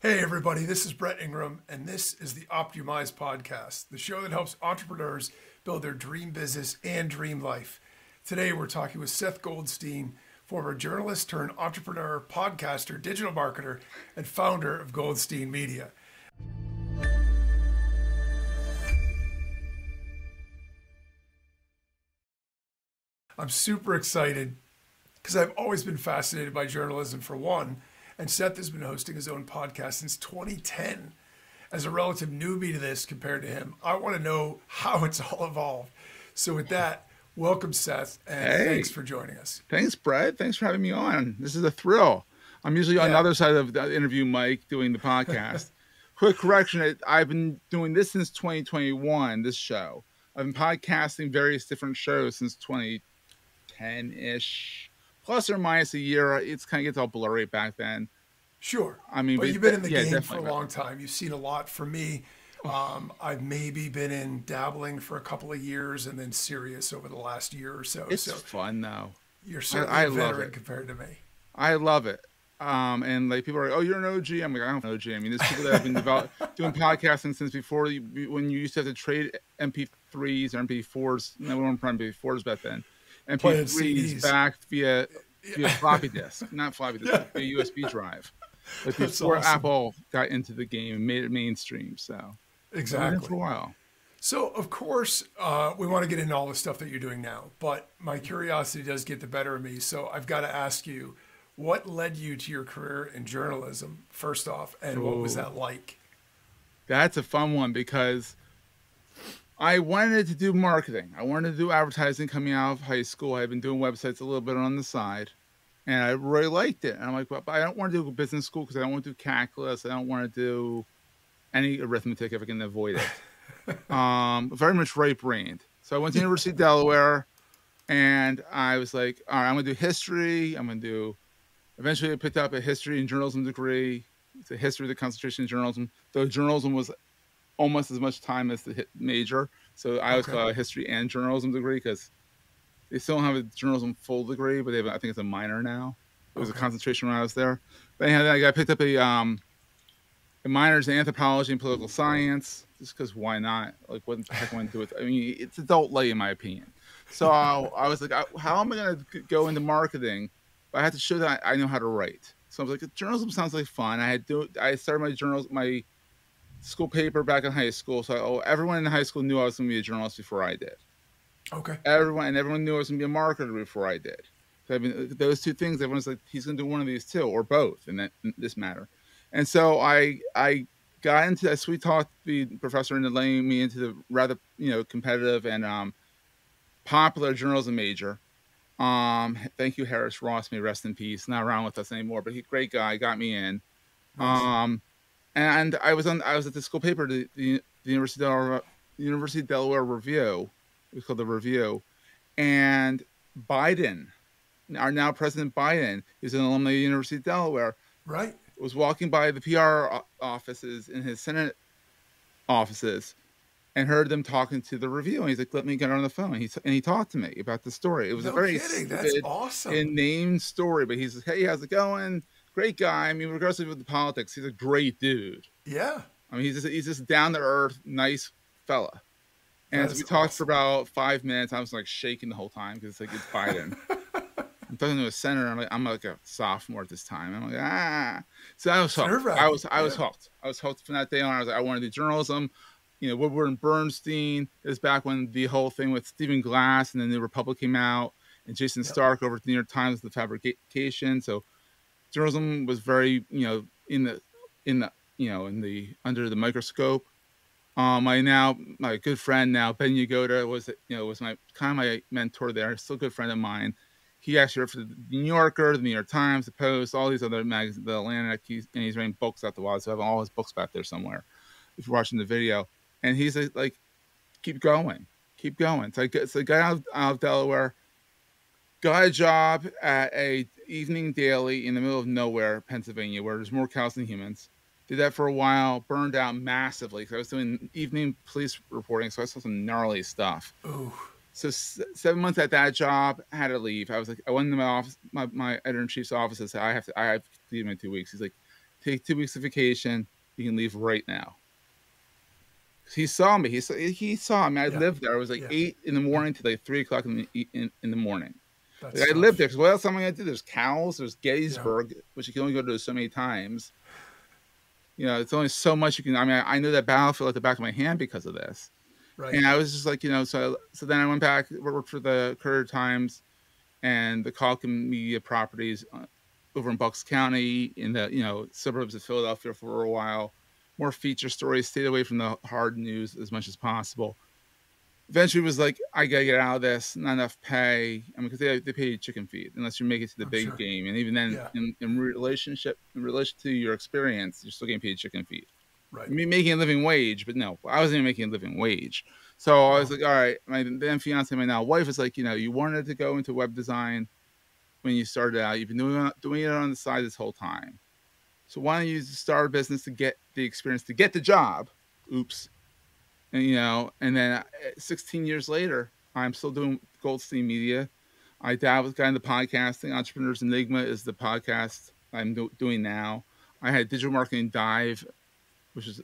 Hey, everybody, this is Brett Ingram, and this is the optYOUmize Podcast, the show that helps entrepreneurs build their dream business and dream life. Today, we're talking with Seth Goldstein, former journalist turned entrepreneur, podcaster, digital marketer, and founder of Goldstein Media. I'm super excited because I've always been fascinated by journalism, for one and Seth has been hosting his own podcast since 2010. As a relative newbie to this compared to him, I want to know how it's all evolved. So, with that, welcome, Seth, and hey, thanks for joining us. Thanks, Brett. Thanks for having me on. This is a thrill. I'm usually on the other side of the interview mic, doing the podcast. Quick correction I've been doing this since 2021, this show. I've been podcasting various different shows since 2010 ish plus or minus a year. It's kind of gets all blurry back then. Sure. I mean, but, but you've been in the yeah, game for a long time. You've seen a lot. For me, um, I've maybe been in dabbling for a couple of years and then serious over the last year or so. It's so fun though. You're certainly I, I a veteran compared to me. I love it. Um, and like people are like, oh, you're an OG. I'm like, I don't know OG. I mean, there's people that have been develop- doing podcasting since before you, when you used to have to trade MP3s or MP4s. No, we weren't MP4s back then. MP3s back via via floppy disk, not floppy disk, yeah. via USB drive. But before awesome. Apple got into the game and made it mainstream, so exactly for a while. So of course uh, we want to get into all the stuff that you're doing now, but my curiosity does get the better of me. So I've got to ask you, what led you to your career in journalism first off, and Ooh. what was that like? That's a fun one because I wanted to do marketing. I wanted to do advertising coming out of high school. I've been doing websites a little bit on the side, and I really liked it. And I'm like, well, I don't want to do business school because I don't want to do calculus. I don't want to do any arithmetic if I can avoid it. um, very much right brained. So I went to University of Delaware, and I was like, all right, I'm gonna do history. I'm gonna do. Eventually, I picked up a history and journalism degree. It's a history of the concentration in journalism. Though journalism was almost as much time as the major. So I was okay. a history and journalism degree because they still don't have a journalism full degree, but they have, I think it's a minor now. It was okay. a concentration when I was there. But anyhow, I got picked up a um, a minors in anthropology and political science, just because why not? Like, what the heck am I going to do with? I mean, it's adult lay, in my opinion. So I, I was like, how am I going to go into marketing? But I had to show that I, I know how to write. So I was like, journalism sounds like fun. I had do I started my journals my school paper back in high school. So oh, everyone in high school knew I was going to be a journalist before I did. Okay. Everyone and everyone knew I was going to be a marketer before I did. So, I mean, those two things, everyone's like, he's going to do one of these two or both, in, that, in this matter. And so I I got into that. Sweet talk the professor into laying me into the rather you know competitive and um, popular journalism major. Um, thank you, Harris Ross. May rest in peace. Not around with us anymore, but he great guy. Got me in. Um, and I was on I was at the school paper, the, the, the University of Delaware, University of Delaware Review. It was called the Review, and Biden, our now President Biden, is an alumni of the University of Delaware. Right. Was walking by the PR offices in his Senate offices, and heard them talking to the Review. And he's like, "Let me get on the phone." And he and he talked to me about the story. It was no a very kidding. That's awesome. named story, but he's like, "Hey, how's it going?" Great guy. I mean, regardless of the politics, he's a great dude. Yeah. I mean, he's just he's just down to earth, nice fella. And as we talked for about five minutes, I was like shaking the whole time because it's like it's Biden. I'm talking to a senator. I'm like, I'm like a sophomore at this time. I'm like, ah. So I was hooked. I was I was yeah. hooked. I was hooked from that day on. I was like, I wanted to do journalism. You know, Woodward and Bernstein is back when the whole thing with Stephen Glass and then the Republic came out, and Jason yep. Stark over at the New York Times, the fabrication. So journalism was very you know in the in the you know in the under the microscope. Um, my now my good friend now Ben Yagoda was you know was my kind of my mentor there, still a good friend of mine. He actually wrote for the New Yorker, the New York Times, the Post, all these other magazines, the Atlantic. He's, and he's writing books out the wild, so I have all his books back there somewhere. If you're watching the video, and he's like, like keep going, keep going. So, I, so a guy out of, out of Delaware got a job at a evening daily in the middle of nowhere, Pennsylvania, where there's more cows than humans. Did that for a while, burned out massively because I was doing evening police reporting, so I saw some gnarly stuff. Ooh. So seven months at that job, I had to leave. I was like, I went into my office, my, my editor in chief's office and said, I have to, I have to leave in two weeks. He's like, take two weeks of vacation. You can leave right now. He saw me. He saw he saw me. I Yeah. lived there. It was like Yeah. eight in the morning to like three o'clock in the in, in the morning. That's I tough. lived there because what else am I gonna do? There's cows. There's Gettysburg, which you can only go to so many times. You know, it's only so much you can. I mean, I, I know that battlefield at the back of my hand because of this. Right. And I was just like, you know, so so then I went back, worked for the Courier Times and the Calkin Media Properties uh, over in Bucks County in the you know suburbs of Philadelphia for a while. More feature stories, stayed away from the hard news as much as possible. Eventually, was like, I gotta get out of this. Not enough pay. I mean, because they they pay you chicken feed unless you make it to the I'm big sure. game, and even then, Yeah. in, in relationship in relation to your experience, you're still getting paid chicken feed right. me making a living wage, but no, I wasn't even making a living wage. So I was like, all right, my then fiance, my now wife is like, you know, you wanted to go into web design when you started out. You've been doing doing it on the side this whole time. So why don't you start a business to get the experience to get the job? Oops. And you know, and then uh, 16 years later, I'm still doing Goldstein Media. I dabbled kind of the podcasting. Entrepreneurs Enigma is the podcast I'm do- doing now. I had Digital Marketing Dive, which is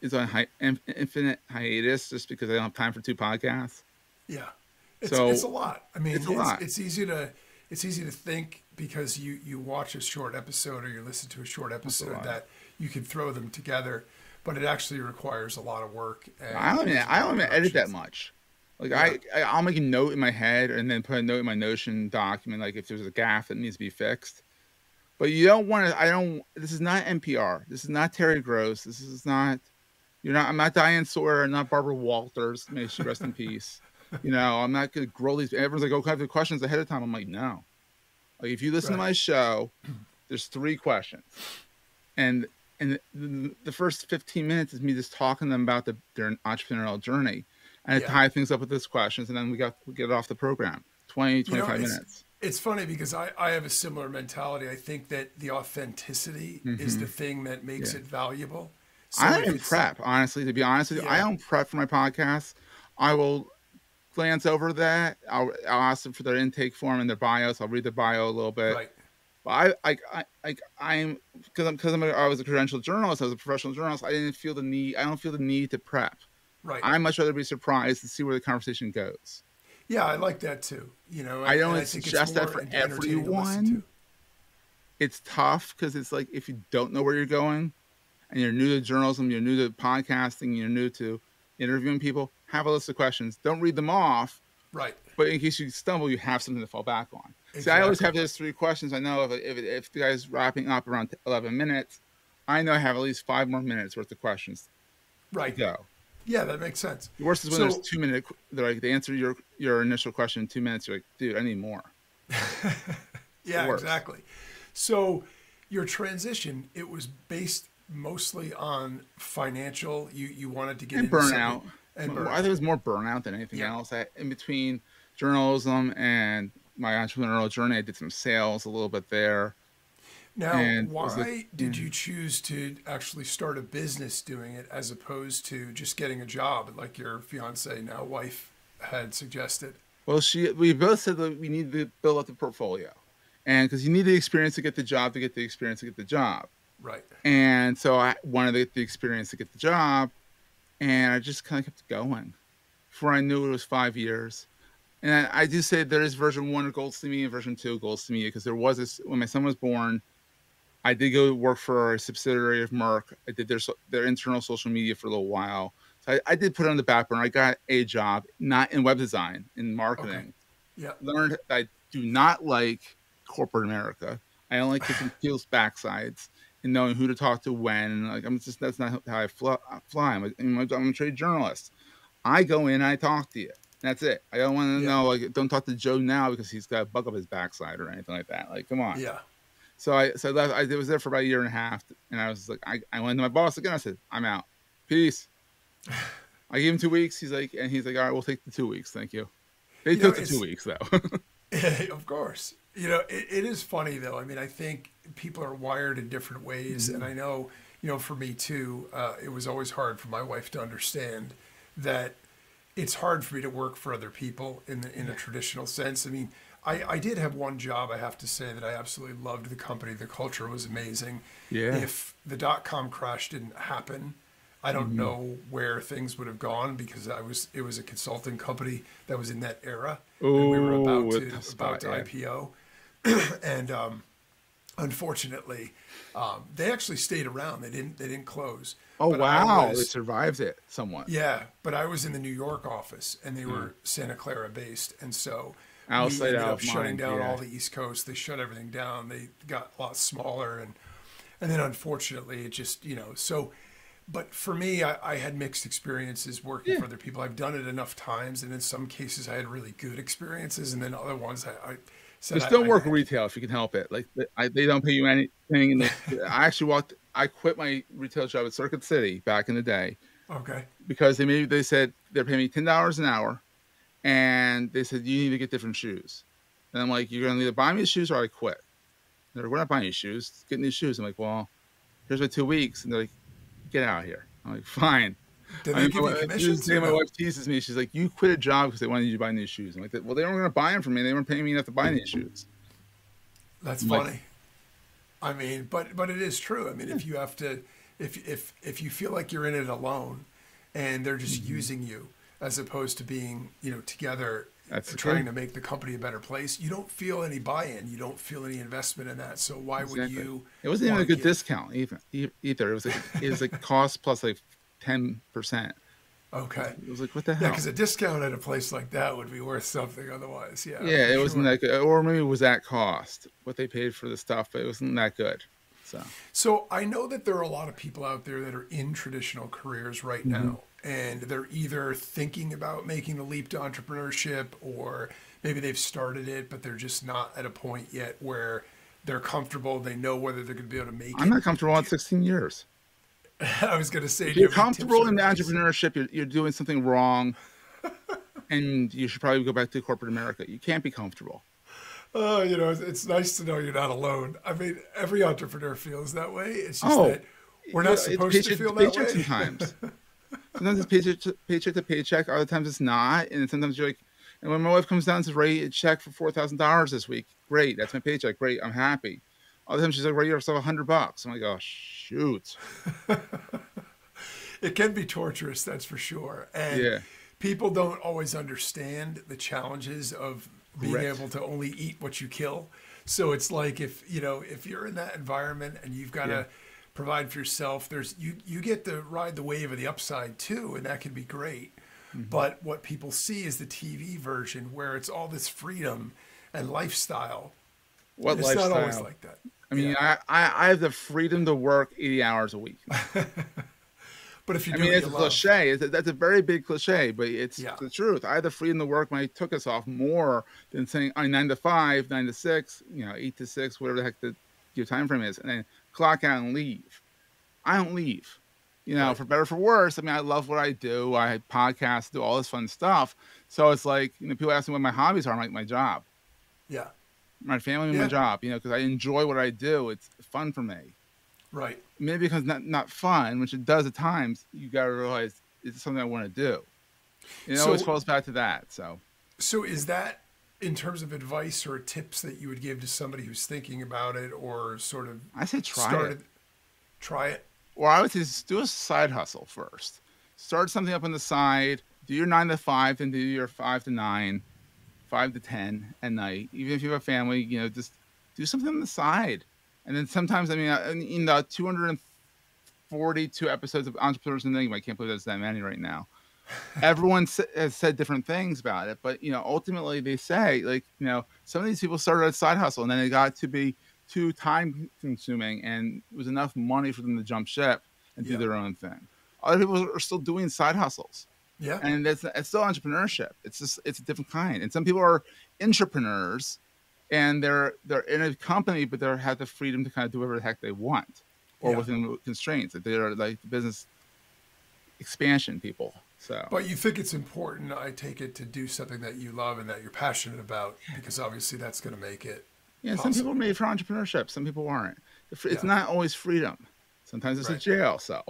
is on hi- infinite hiatus just because I don't have time for two podcasts. Yeah. It's, So, it's a lot. I mean, it's it's, a lot. it's easy to it's easy to think because you you watch a short episode or you listen to a short episode lot. that you can throw them together, but it actually requires a lot of work. And I don't even I don't even edit that much. Like I, I I'll make a note in my head and then put a note in my Notion document like if there's a gaffe that needs to be fixed. But you don't want to. I don't. This is not NPR. This is not Terry Gross. This is not. You're not. I'm not Diane Sawyer. I'm not Barbara Walters. May she rest in peace. You know, I'm not gonna grill these. Everyone's like, "Oh, can I have the questions ahead of time?" I'm like, no. Like, if you listen to my show, there's three questions, and and the, the first 15 minutes is me just talking to them about the, their entrepreneurial journey, and I Yeah. tie things up with those questions, and then we got we get off the program. 20, 25 it's- minutes. It's funny because I, I have a similar mentality. I think that the authenticity is the thing that makes Mm-hmm. Yeah. it valuable. So I don't even prep, honestly. To be honest with you, I don't prep for my podcast. I will glance over that. I'll, I'll ask them for their intake form and their bios. I'll read the bio a little bit. Right. But I, I, I, I I'm because I'm because I'm a, I was a credentialed journalist. I was a professional journalist. I didn't feel the need. I don't feel the need to prep. Right. I much rather be surprised and see where the conversation goes. yeah, I like that too. You know, I don't suggest that for to everyone. to. It's tough because it's like if you don't know where you're going, and you're new to journalism, you're new to podcasting, you're new to interviewing people. Have a list of questions. Don't read them off. Right. But in case you stumble, you have something to fall back on. See, I always have those three questions. I know if if, if the guy's wrapping up around 11 minutes, I know I have at least five more minutes worth of questions to Right. go. Yeah, that makes sense. The worst is when So- there's two minute. They're like they answer your your initial question in two minutes. You're like, dude, I need more. Yeah, exactly. So your transition, it was based mostly on financial. You you wanted to get And into something- burnout. And Well, I think it was more burnout than anything Yeah. else. I, in between journalism and my entrepreneurial journey, I did some sales a little bit there. Now, and why did you mm-hmm. choose to actually start a business doing it as opposed to just getting a job like your fiance, now wife, had suggested? Well, she we both said that we need to build up the portfolio, and because you need the experience to get the job, to get the experience to get the job. Right. And so I wanted to get the experience to get the job, and I just kind of kept going. Before I knew it, it was five years. And I, I do say there is version one of Goldstein Media and version two of Media because there was this when my son was born. I did go work for a subsidiary of Merck. I did their their internal social media for a little while. So I, I did put it on the back burner. I got a job, not in web design, in marketing Yeah. learned I do not like corporate America. I don't like kicking people's backsides and knowing who to talk to when. Like I'm just that's not how I fly. fly. I'm, a, I'm, a, I'm a trade journalist. I go in, I talk to you. That's it. I don't want to Yeah. know like don't talk to Joe now because he's got a bug up his backside or anything like that. Like come on. Yeah. So I so I, left, I was there for about a year and a half, and I was like I, I went to my boss again. I said I'm out. Peace. I gave him two weeks. He's like, and he's like, all right, we'll take the two weeks. Thank you. They You know, took the two weeks though. of course. You know, it, it is funny though. I mean, I think people are wired in different ways, and I know, you know, for me too, uh, it was always hard for my wife to understand that it's hard for me to work for other people in the, in a traditional sense. I mean, I, I did have one job. I have to say that I absolutely loved the company. The culture was amazing. Yeah. If the dot com crash didn't happen, I don't Mm-hmm. know where things would have gone because I was it was a consulting company that was in that era, and we were about to about to yeah. IPO, and um, unfortunately, um, they actually stayed around. They didn't they didn't close. Oh But wow, was- they survived it somewhat. yeah, but I was in the New York office, and they Hmm. were Santa Clara based, and so Outside we ended out up shutting down yeah. all the East Coast. They shut everything down. They got a lot smaller, and and then unfortunately, it just you know so. But for me, I, I had mixed experiences working Yeah. for other people. I've done it enough times, and in some cases, I had really good experiences, and then other ones I, I Just I- don't I- work retail if you can help it. Like they- I, they don't pay you anything. And they, I actually walked. I quit my retail job at Circuit City back in the day Okay, because they made they said they're paying me ten dollars an hour, and they said you need to get different shoes. And I'm like, you're gonna either buy me shoes or I quit. They're like, we're not buying you shoes. Get new shoes. I'm like, well, here's my two weeks, and they're like, get out of here. I'm like, fine. Did I they mean, give my, you wife- commissions? My wife teases me. She's like, "You quit a job because they wanted you to buy new shoes." I'm like, "Well, they weren't going to buy them for me. They weren't paying me enough to buy new shoes." That's Like- funny. I mean, but but it is true. I mean, if you have to, if if if you feel like you're in it alone, and they're just Mm-hmm. using you as opposed to being you know together, That's trying to make the company a better place, you don't feel any buy-in. You don't feel any investment in that. So why would you? It wasn't even a good give- discount, even either. It was like it was like cost plus like ten percent. Okay. It was like, what the hell? Yeah, because a discount at a place like that would be worth something otherwise. Yeah. Yeah, it wasn't that good, or maybe it was that cost what they paid for the stuff, but it wasn't that good. So So I know that there are a lot of people out there that are in traditional careers right Mm-hmm. now, and they're either thinking about making the leap to entrepreneurship, or maybe they've started it, but they're just not at a point yet where they're comfortable. They know whether they're going to be able to make I'm it. not comfortable at 16 years. I was going to say, If you you're have any tips comfortable in the entrepreneurship, you're, you're doing something wrong, and you should probably go back to corporate America. You can't be comfortable. Oh, you know, it's- nice to know you're not alone. I mean, every entrepreneur feels that way. It's just Oh, that we're not supposed paycheck to feel that paycheck way. sometimes. sometimes it's paycheck to, paycheck to paycheck. Other times it's not, and sometimes you're like, and when my wife comes down and says, "Ray, a check for four thousand dollars this week," great, that's my paycheck. Great, I'm happy. Other times she's like, "Ray, you have yourself a hundred bucks." I'm like, "Oh shoot." it can be torturous, that's for sure. And Yeah. people don't always understand the challenges of being Correct. able to only eat what you kill. So it's like if you know if you're in that environment and you've got Yeah. to provide for yourself, there's you you get to ride the wave of the upside too, and that can be great. Mm-hmm. But what people see is the TV version where it's all this freedom and lifestyle. What it's lifestyle? not always like that. I mean, Yeah. I, I I have the freedom to work eighty hours a week. But if you I mean, it's a love, cliche. It's a, that's a very big cliche, but it's Yeah. the truth. I had the freedom to work when I took us off more than saying I nine to five, nine to six, you know, eight to six, whatever the heck the your time frame is, and then clock out and leave. I don't leave. You know, Right. for better or for worse. I mean, I love what I do. I podcast, do all this fun stuff. So it's like, you know, people ask me what my hobbies are. I'm like, my job, yeah, my family, and Yeah. my job. You know, because I enjoy what I do. It's fun for me right. maybe because not not fun, which it does at times, you gotta realize it's something I want to do. It always So- falls back to that. So So is that in terms of advice or tips that you would give to somebody who's thinking about it or sort of I say try started it. try it? Or I would say just do a side hustle first. Start something up on the side. Do your nine to five, then do your five to nine, five to ten at night. Even if you have a family, you know, just do something on the side. And then sometimes, I mean, in in the 242 episodes of Entrepreneurs and Enigma, I can't believe there's that many right now. Everyone has said different things about it, but you know, ultimately they say like, you know, some of these people started a side hustle and then it got to be too time consuming and it was enough money for them to jump ship and Yeah. do their own thing. Other people are still doing side hustles Yeah. and it's, it's still entrepreneurship. It's just it's a different kind. And some people are entrepreneurs, and they're they're in a company, but they have the freedom to kind of do whatever the heck they want, or Yeah. within constraints. That they're like business expansion people. So But you think it's important, I take it, to do something that you love and that you're passionate about because obviously that's going to make it. yeah, some people are made for entrepreneurship. Some people aren't. It's it's Yeah. not always freedom. Sometimes it's Right. a jail cell.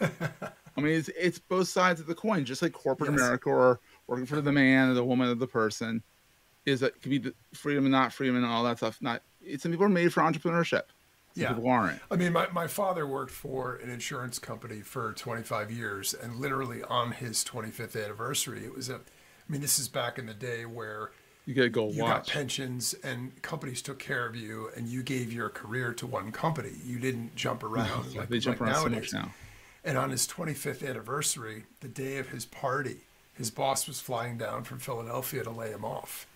I mean, it's it's both sides of the coin, just like corporate Yes. America or working for the man or the woman or the person. is that could be the freedom and not freedom and all that stuff. Not it's some people are made for entrepreneurship. Some Yeah. people aren't. I mean, my, my father worked for an insurance company for 25 years, and literally on his 25th anniversary, it was a. I mean, this is back in the day where You get a gold you got pensions and companies took care of you, and you gave your career to one company. You didn't jump around like, they jump like around so much now. And on his 25th anniversary, the day of his party, his boss was flying down from Philadelphia to lay him off.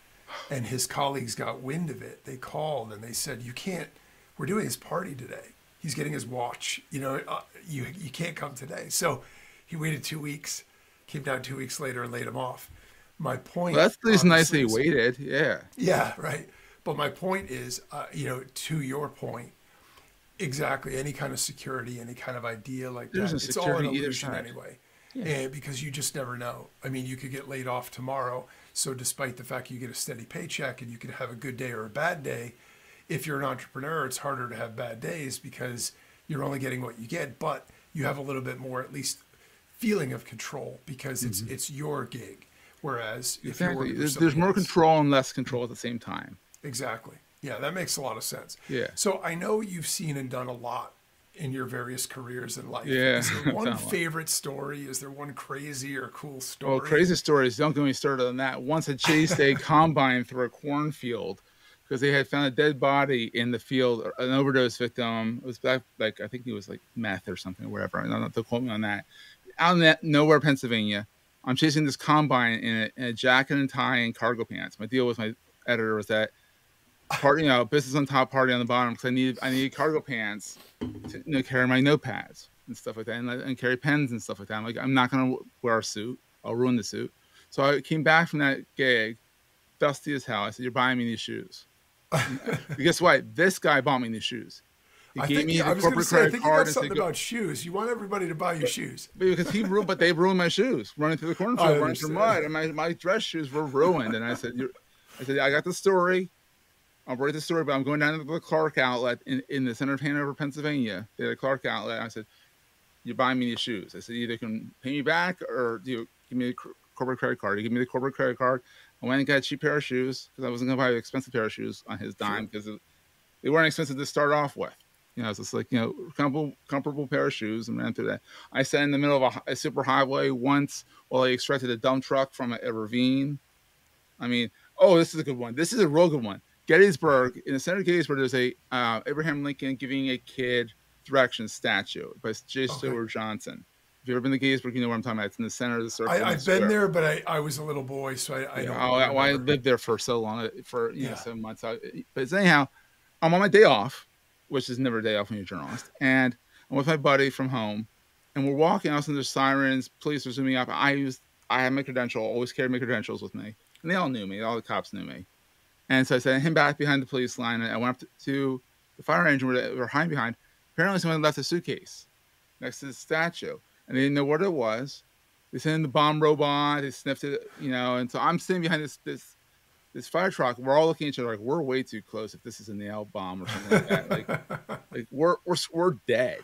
And his colleagues got wind of it. They called and they said, "You can't. We're doing his party today. He's getting his watch. You know, uh, you you can't come today." So he waited two weeks, came down two weeks later and laid him off. My point. Well, that's at least nice that he waited. Yeah. yeah, right. But my point is, uh, you know, to your point, exactly any kind of security, any kind of idea like There's that. It's all an illusion anyway. And because you just never know. I mean, you could get laid off tomorrow. So despite the fact you get a steady paycheck and you could have a good day or a bad day, if you're an entrepreneur, it's harder to have bad days because you're only getting what you get, but you have a little bit more, at least, feeling of control because it's mm-hmm. it's your gig. Whereas if you're. Exactly. There's, there's more else- control and less control at the same time. Exactly. Yeah, that makes a lot of sense. Yeah. So I know you've seen and done a lot in your various careers in life. Yeah, Is there one favorite story? Is there one crazy or cool story? Well, crazy stories. Don't get me started on that. Once I chased a combine through a cornfield because they had found a dead body in the field, an overdose victim. It was back, like I think it was like meth or something or whatever. I don't know. Don't quote me on that. Out in that nowhere, Pennsylvania. I'm chasing this combine in a, in a jacket and tie and cargo pants. My deal with my editor was that part, you know, business on top, party on the bottom. Because I needed I needed cargo pants to you know, carry my notepads and stuff like that, and, and carry pens and stuff like that. I'm like, I'm not gonna wear a suit. I'll ruin the suit. So I came back from that gig, dusty as hell. I said, "You're buying me these shoes." Uh, guess what? This guy bought me these shoes. He I gave think me you- the I was going to corporate say, I credit think you card got something about shoes. You want everybody to buy you shoes. because he ruined, but they ruined my shoes running through the cornfield, I running through mud, and my, my dress shoes were ruined. And I said, You're, I said, I got the story. I'll write the story, but I'm going down to the Clark outlet in, in the center of Hanover, Pennsylvania. They had a Clark outlet. I said, You buy me these shoes. I said, Either you can pay me back or do you give me the cor- corporate credit card. You give me the corporate credit card. I went and got a cheap pair of shoes because I wasn't going to buy an expensive pair of shoes on his dime because they weren't expensive to start off with. You know, it's just like, you know, comfortable, comfortable pair of shoes and ran through that. I sat in the middle of a, a super highway once while I extracted a dump truck from a, a ravine. I mean, oh, this is a good one. This is a real good one. Gettysburg, in the center of Gettysburg, there's a uh, Abraham Lincoln giving a kid directions statue by J. Okay. Seward Johnson. If you've ever been to Gettysburg, you know what I'm talking about. It's in the center of the circle. I, I've been there, but I, I was a little boy, so I, I Yeah, don't. oh, I, well, I lived there for so long, uh, for you know, Yeah. seven months. But anyhow, I'm on my day off, which is never a day off when you're a journalist, and I'm with my buddy from home, and we're walking. All of a sudden, there's sirens, police are zooming up. I used, I had my credential, always carried my credentials with me, and they all knew me. All the cops knew me, and so I sent him back behind the police line, and I went up to, the fire engine where they were hiding behind. Apparently, someone left a suitcase next to the statue, and they didn't know what it was. They sent in the bomb robot. They sniffed it, you know. And so I'm sitting behind this this this fire truck. We're all looking at each other like we're way too close. If this is a nail bomb or something like that, like like we're we're we're dead.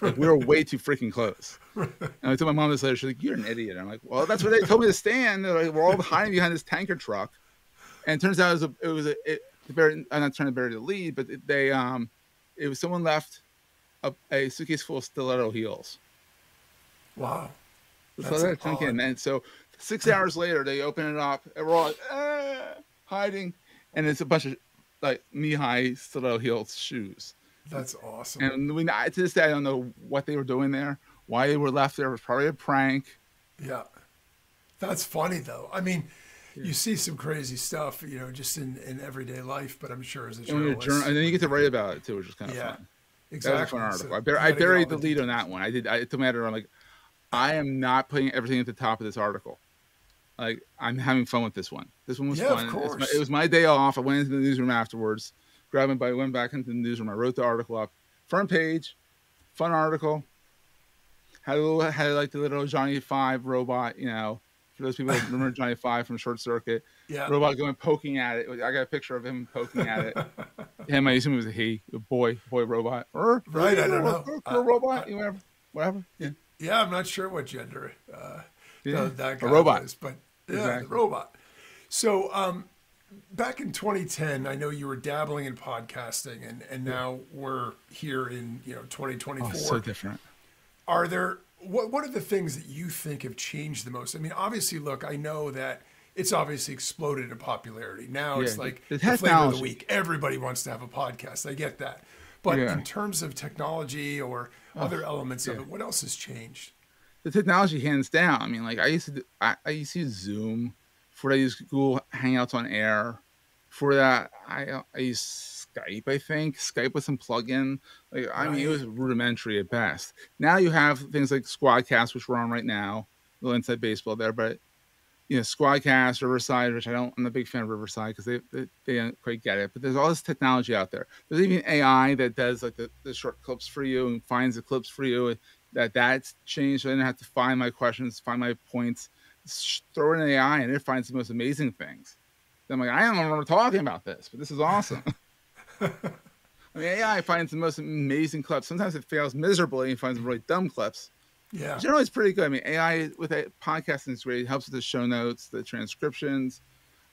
Like we were way too freaking close. And I told my mom this later. She's like, "You're an idiot." I'm like, "Well, that's what they told me to stand." Like, we're all hiding behind this tanker truck, and it turns out it was a it was a it, bury, I'm not trying to bury the lead, but it, they um it was someone left a, a suitcase full of stiletto heels. Wow. So That's that's thinking, and so six hours later, they open it up, and we're all like, "Ah," hiding, and it's a bunch of like knee-high stiletto heel shoes. That's awesome. And we, I, to this day, I don't know what they were doing there, why they were left there. It was probably a prank. Yeah. That's funny though. I mean, you see some crazy stuff, you know, just in, in everyday life, but I'm sure as a And, journalist. journal- and then you get to write about it too, which is kind of Yeah, fun. exactly. That was a fun So article. I, bur- I buried the lead on that one. I did. I, it told me I'm like, I am not putting everything at the top of this article. Like I'm having fun with this one. This one was Yeah, of fun. My- course. it was my day off. I went into the newsroom afterwards, grabbed my bike, went back into the newsroom. I wrote the article up, front page, fun article. Had a little, had like the little Johnny Five robot, you know. For those people that remember Johnny Five from Short Circuit, Yeah. robot going poking at it. I got a picture of him poking at it. him, I assume it was a he, a boy, boy robot, or Right, I don't know. girl I- robot, whatever, whatever. Yeah, Yeah, I'm not sure what gender uh, Yeah, that, that a guy robot. was, but yeah, Exactly. robot. So, um, back in 2010, I know you were dabbling in podcasting, and and now we're here in you know 2024. Oh, so different. Are there what what are the things that you think have changed the most? I mean, obviously, look, I know that it's obviously exploded in popularity. Now it's like the the, flavor of the week. Everybody wants to have a podcast. I get that. But Yeah. in terms of technology or other elements of it, what else has changed? the technology hands down. I mean, like I used to, do, I, I used to use Zoom. For that, I used Google Hangouts on Air. For that, I I used Skype. I think Skype with some plugin. Like I mean, it was rudimentary at best. Now you have things like Squadcast, which we're on right now. A little inside baseball there, but you know, Squadcast, Riverside, which I don't. I'm a big fan of Riverside because they, they they don't quite get it. But there's all this technology out there. There's even AI that does like the, the short clips for you and finds the clips for you that that's changed. So I didn't have to find my questions, find my points, Just throw in AI, and it finds the most amazing things. I'm like, I don't remember talking about this, but this is awesome. I mean, AI finds the most amazing clips. Sometimes it fails miserably and finds really dumb clips. Yeah. Generally, it's pretty good. I mean, AI with a podcasting is great. It helps with the show notes, the transcriptions.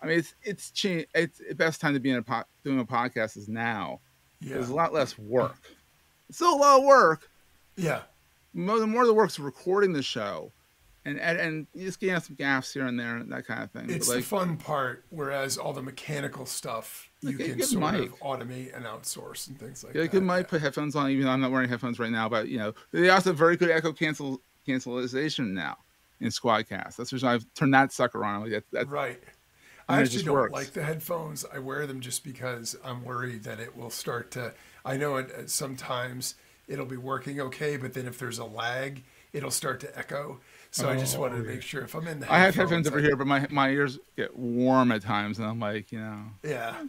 I mean, it's it's changed. It's the best time to be in a po- doing a podcast is now. Yeah. There's a lot less work. It's still a lot of work, Yeah. more, the more the work's recording the show and and, and you just getting some gaffes here and there and that kind of thing. It's but the fun part, whereas all the mechanical stuff you can sort mic. of automate and outsource and things like yeah, that. good might put headphones on, even though I'm not wearing headphones right now. But you know, they also have very good echo cancel cancellation now in Squadcast. That's the reason I've turned that sucker on. Like that, that, Right. I actually don't works. like the headphones. I wear them just because I'm worried that it will start to. I know it uh, sometimes it'll be working okay, but then if there's a lag, it'll start to echo. So I just Oh, wanted to make sure if I'm in the I have headphones over here, but my my ears get warm at times, and I'm like, you know, Yeah.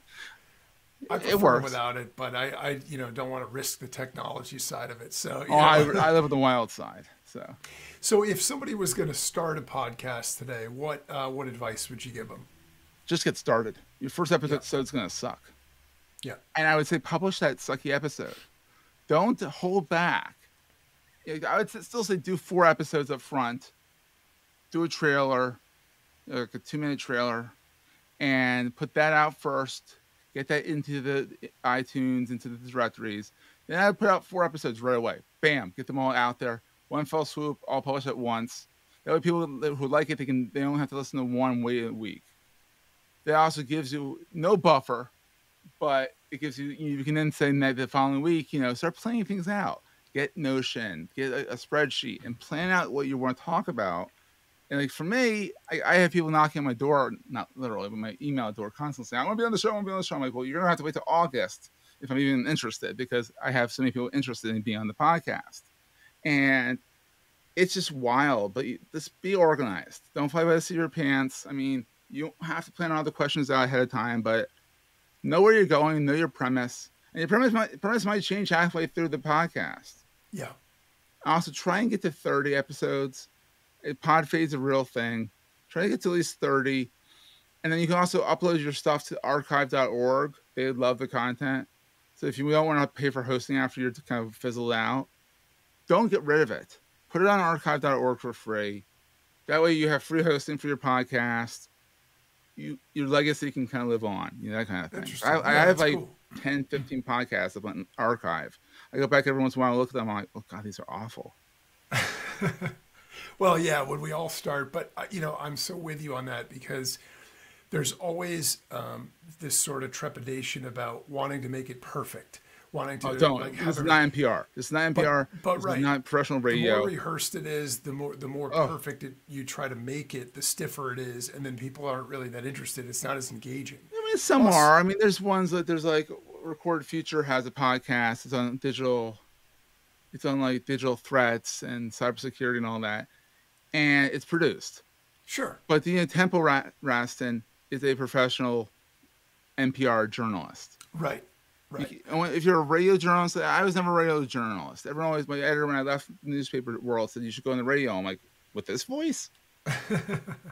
I It works. without it, but I, I, you know, don't want to risk the technology side of it. So, you oh, I. I live on the wild side, so so if somebody was going to start a podcast today, what, uh, what advice would you give them? just get started. Your first episode episode's gonna suck. Yeah. and I would say publish that sucky episode. Don't hold back. I would still say do four episodes up front. Do a trailer, like a two minute trailer, and put that out first. Get that into the iTunes, into the directories. Then I put out four episodes right away. Bam, get them all out there. One fell swoop, all published at once. That way, people who like it, they can they don't have to listen to one way a week. That also gives you no buffer but it gives you you can then say that the following week you know start planning things out get notion get a, a spreadsheet and plan out what you want to talk about and like for me I, I have people knocking on my door not literally but my email door constantly saying i want to be on the show i want to be on the show i'm like well you're gonna have to wait till august if i'm even interested because i have so many people interested in being on the podcast and it's just wild but you, just be organized don't fly by the seat of your pants i mean you don't have to plan all the questions out ahead of time but know where you're going, know your premise, and your premise might, premise might change halfway through the podcast. Yeah. Also, try and get to 30 episodes. Eh, it, Podfade's a real thing. Try to get to at least 30. And then you can also upload your stuff to archive.org. They love the content. So if you don't want to pay for hosting after you're kind of fizzled out, don't get rid of it. Put it on archive.org for free. That way you have free hosting for your podcast. You your legacy can kind of live on, you know, that kind of thing. I, I have like cool. 10, 15 podcasts up on archive. I go back every once in a while and look at them. I'm like, oh God, these are awful. Well, yeah, when we all start, but uh, you know, I'm so with you on that because there's always um, this sort of trepidation about wanting to make it perfect, wanting to Oh, don't. like this have is not NPR. This is not NPR. but this right. not professional radio. the more rehearsed it is, the more the more Oh. perfect it, you try to make it, the stiffer it is, and then people aren't really that interested. It's not as engaging. I mean, some Plus- are. I mean, there's ones that there's like Recorded Future has a podcast. It's on digital. It's on like digital threats and cybersecurity and all that, and it's produced. Sure. But the Temple Ra- Raston is a professional NPR journalist. Right. Right. can- and when- If you're a radio journalist, I was never a radio journalist. Everyone always, my editor when I left the newspaper world said you should go on the radio. I'm like, with this voice?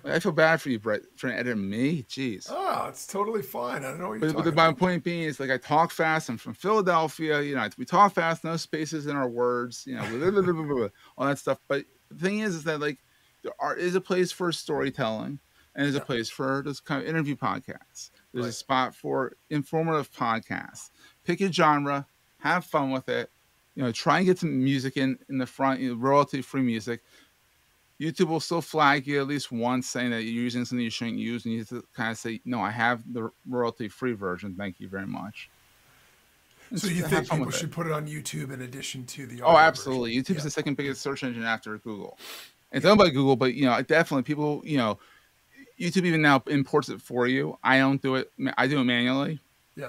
I feel bad for you, Brett, trying to edit me. Jeez. Oh, it's totally fine. I don't know what you're But, but my point being is like I talk fast. I'm from Philadelphia. You know, we talk fast, no spaces in our words. You know, blah, blah, blah, all that stuff. But the thing is, is that like there are, is a place for storytelling, and there's Yeah. a place for this kind of interview podcasts. There's a spot for informative podcasts. Pick a genre, have fun with it. You know, try and get some music in in the front, you know, royalty-free music. YouTube will still flag you at least once, saying that you're using something you shouldn't use, and you have to kind of say, "No, I have the royalty-free version. Thank you very much." And So you think people with it. should put it on YouTube in addition to the Oh, version? absolutely. YouTube's Yeah. the second biggest search engine after Google. It's owned by Google, but you know, definitely people, you know, YouTube even now imports it for you. I don't do it. I do it manually. Yeah.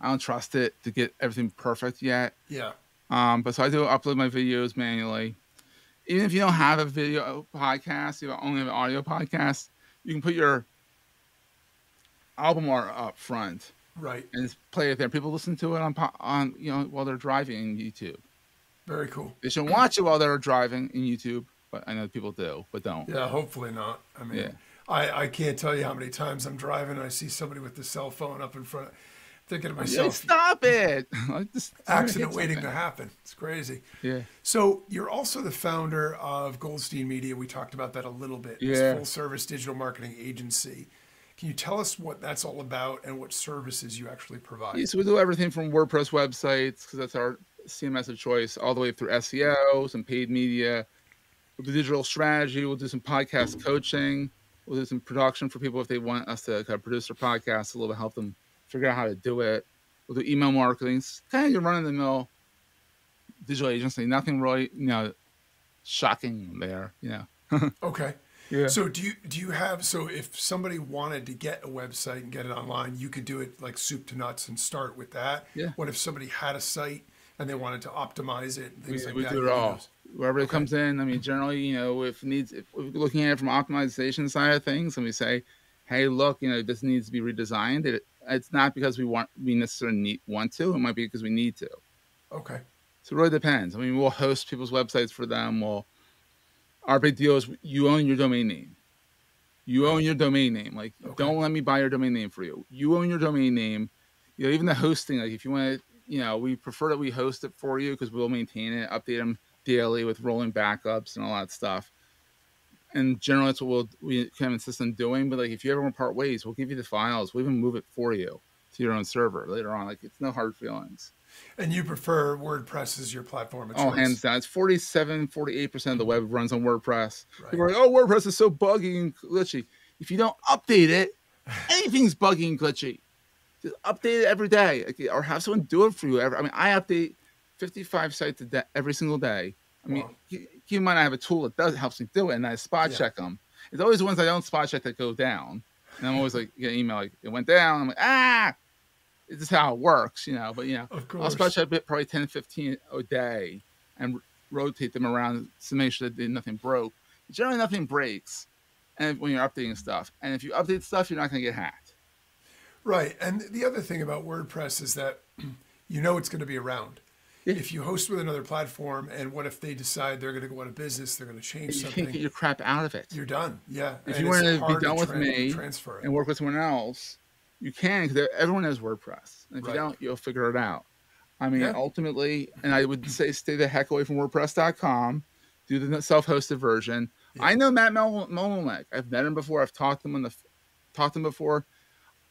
I don't trust it to get everything perfect yet. Yeah. Um, but so I do upload my videos manually. Even if you don't have a video podcast, you only have an audio podcast, you can put your album art up front Right. and just play it there. People listen to it on on you know while they're driving in YouTube. Very cool. They should watch it while they're driving in YouTube, but I know people do, but don't. Yeah. Hopefully not. I mean, Yeah. I, I can't tell you how many times I'm driving and I see somebody with the cell phone up in front, thinking to Yeah, myself, stop it! Just- accident waiting to happen. It's crazy. Yeah, So you're also the founder of Goldstein Media. We talked about that a little bit. Yeah. full service digital marketing agency. Can you tell us what that's all about and what services you actually provide? Yeah, so we do everything from WordPress websites because that's our CMS of choice, all the way through SEO, some paid media. We'll do digital strategy. We'll do some podcast coaching. We'll do some production for people if they want us to kind of produce their podcast a little bit, help them figure out how to do it. We'll do email marketing. It's kind of your run of the mill digital agency. Nothing really, you know, shocking there. You know. Okay. Yeah. So do you do you have so if somebody wanted to get a website and get it online, you could do it like soup to nuts and start with that. Yeah. What if somebody had a site and they wanted to optimize it we, like we that? do it all. Wherever it comes in, I mean, generally, you know, if needs, if we're looking at it from optimization side of things, and we say, hey, look, you know, this needs to be redesigned. It, it's not because we want, we necessarily need, want to. It might be because we need to. Okay. So it really depends. I mean, we'll host people's websites for them. We'll, our big deal is you own your domain name. You own your domain name. Like, Okay. don't let me buy your domain name for you. You own your domain name. You know, even the hosting. Like, if you want to, you know, we prefer that we host it for you because we'll maintain it, update them daily with rolling backups and all that stuff. And generally, that's what we'll we kind of insist on doing. But like, if you ever want to part ways, we'll give you the files. We'll even move it for you to your own server later on. Like, it's no hard feelings. And you prefer WordPress as your platform Oh, choice? hands down. It's 47, 48% of the web runs on WordPress. Right. People are like, oh, WordPress is so buggy and glitchy. If you don't update it, anything's buggy and glitchy. Just update it every day like, or have someone do it for you. Every, I mean, I update 55 sites a day, every single day. I mean, Wow. keep keep in mind, I have a tool that does helps me do it, and I spot Yeah. check them. It's always the ones I don't spot check that go down. And I'm always like, get an email like, it went down. I'm like, ah, this is how it works, you know. But, you know, I'll spot check it probably 10, 15 a day and r- rotate them around to make sure that nothing broke. Generally, nothing breaks and when you're updating stuff. And if you update stuff, you're not going to get hacked. Right. And the other thing about WordPress is that you know it's going to be around. Yeah. If you host with another platform, and what if they decide they're going to go out of business, they're going to change You can't something, get your crap out of it. you're done. Yeah. If And you want to be done with me transfer it. and work with someone else, you can because everyone has WordPress. And if Right. you don't, you'll figure it out. I mean, Yeah. ultimately, and I would say stay the heck away from WordPress.com. Do the self-hosted version. Yeah. I know Matt Mullenweg. I've met him before. I've talked to him on the talked to him before.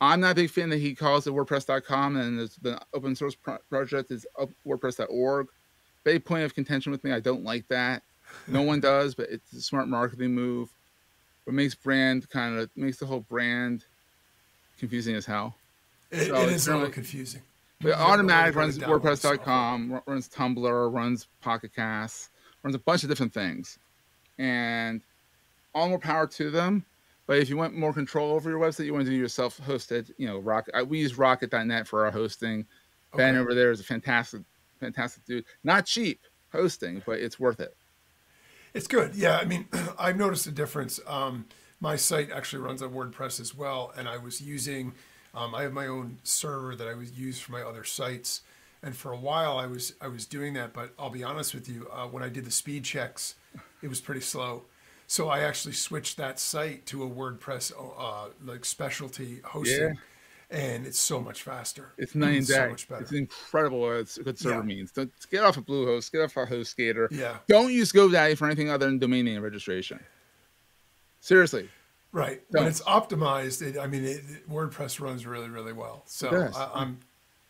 I'm not a big fan that he calls it WordPress.com and the, open source pro- project is WordPress.org. Big point of contention with me. I don't like that. No one does, but it's a smart marketing move. It makes brand kind of makes the whole brand confusing as hell. It, So it it's a little really- confusing. But You don't know where to Automattic runs software. WordPress.com, runs Tumblr, runs Pocket Cast, runs a bunch of different things, and all more power to them. But if you want more control over your website, you want to do your self-hosted. You know, Rocket. I, we use Rocket.net for our hosting. Ben over there is a fantastic, fantastic dude. Not cheap hosting, but it's worth it. It's good. Yeah, I mean, I've noticed a difference. Um, my site actually runs on WordPress as well, and I was using. Um, I have my own server that I was use for my other sites, and for a while I was I was doing that. But I'll be honest with you, uh, when I did the speed checks, it was pretty slow. So I actually switched that site to a WordPress uh, like specialty hosting, and it's so much faster. It's night and so much better. It's incredible what it's- a good server Yeah. means. Don't get off of Bluehost. Get off of HostGator. Yeah. Don't use GoDaddy for anything other than domain name registration. Seriously, Right. Don't. When it's optimized, it, I mean, it, WordPress runs really, really well. So. I, I'm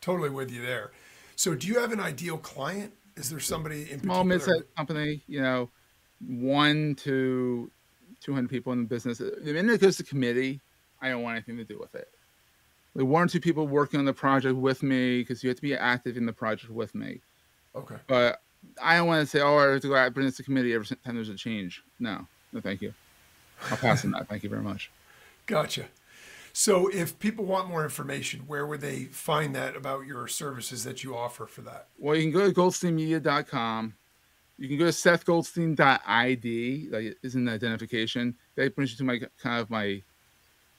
totally with you there. So do you have an ideal client? Is there somebody in Small particular? mid-sized company, you know, one to two hundred people in the business. Uh, the minute it goes to committee, I don't want anything to do with it. Like one or two people working on the project with me because you have to be active in the project with me. Okay. But I don't want to say, oh, I have to go out and bring this to committee every time there's a change. No, no, thank you. I'll pass on that. Thank you very much. Gotcha. So if people want more information, where would they find that about your services that you offer for that? Well, you can go to goldsteinmedia.com. You can go to sethgoldstein.id, like is an identification. That brings you to my kind of my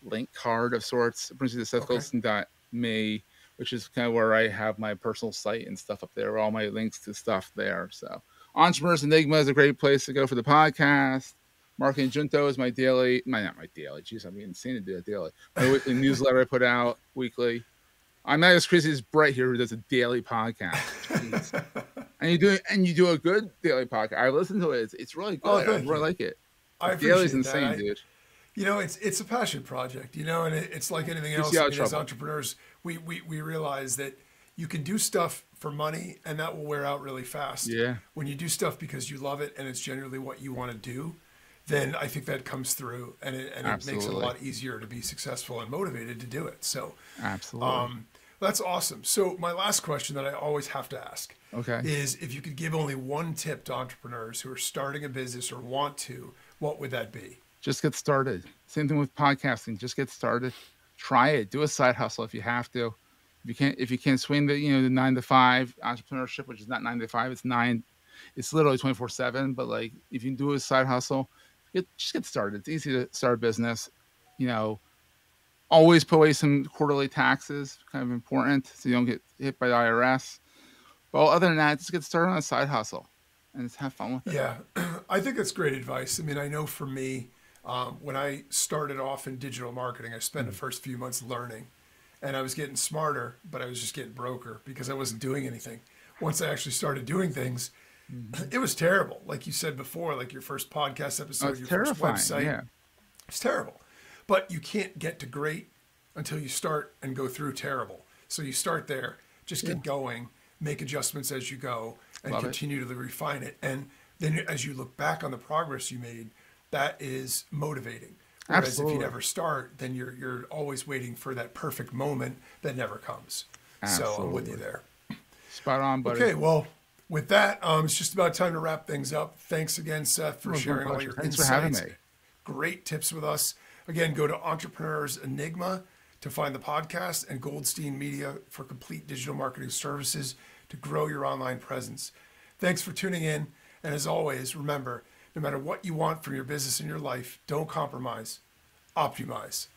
link card of sorts. It brings you to sethgoldstein.me, which is kind of where I have my personal site and stuff up there, all my links to stuff there. So Entrepreneurs Enigma is a great place to go for the podcast. Marketing Junto is my daily, my not my daily. Jeez, I'm insane to do that daily. My weekly newsletter I put out weekly. I'm not as crazy as Brett here, who does a daily podcast. And you do and you do a good daily podcast. I listen to it. It's, it's really good. Oh, I really you. like it. I Daily's appreciate that. insane, I- dude. You know, it's it's a passion project, you know, and it, it's like anything else. I mean, as entrepreneurs, we, we we realize that you can do stuff for money, and that will wear out really fast. Yeah. When you do stuff because you love it and it's genuinely what you want to do, then I think that comes through, and it and it makes it a lot easier to be successful and motivated to do it. So, Absolutely. um, that's awesome. So, my last question that I always have to ask okay. is if you could give only one tip to entrepreneurs who are starting a business or want to, what would that be? just get started. Same thing with podcasting. Just get started. Try it. Do a side hustle if you have to. If you can't, if you can't swing the you know the nine to five entrepreneurship, which is not nine to five, it's nine. It's literally twenty four seven. But like if you do a side hustle, get, just get started. It's easy to start a business. You know, always put away some quarterly taxes. Kind of important so you don't get hit by the IRS. But other than that, just get started on a side hustle and just have fun with it. Yeah, I think that's great advice. I mean, I know for me, um, when I started off in digital marketing, I spent the first few months learning and I was getting smarter, but I was just getting broker because I wasn't doing anything. Once I actually started doing things, it was terrible. Like you said before, like your first podcast episode, Oh, your terrifying. first website. Yeah. It's terrible. But you can't get to great until you start and go through terrible. So you start there, just get going, make adjustments as you go, and Love it. continue to refine it. And then as you look back on the progress you made, that is motivating. Whereas if you never start, then you're you're always waiting for that perfect moment that never comes. Absolutely. So I'm with you there. Spot on, buddy. Okay, well, with that, um, it's just about time to wrap things up. Thanks again, Seth, for Well, it's my sharing all your Thanks for having me. Great tips with us. Again, go to Entrepreneurs Enigma to find the podcast and Goldstein Media for complete digital marketing services to grow your online presence. Thanks for tuning in. And as always, remember no matter what you want from your business and your life, don't compromise, optYOUmize.